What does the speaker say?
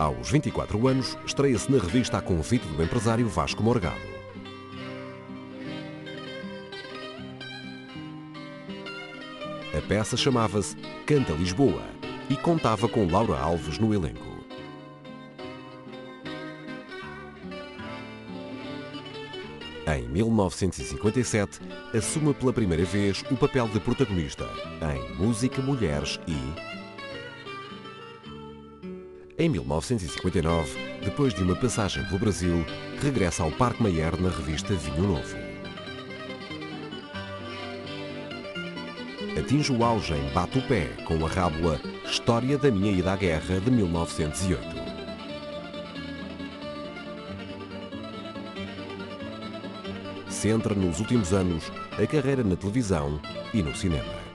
Aos 24 anos, estreia-se na revista a convite do empresário Vasco Morgado. A peça chamava-se Canta Lisboa e contava com Laura Alves no elenco. Em 1957, assume pela primeira vez o papel de protagonista em Música, Mulheres e. Em 1959, depois de uma passagem pelo Brasil, regressa ao Parque Mayer na revista Vinho Novo. Atinge o auge em Bate o Pé com a rábula História da Minha Ida à Guerra de 1908. centra nos últimos anos a carreira na televisão e no cinema.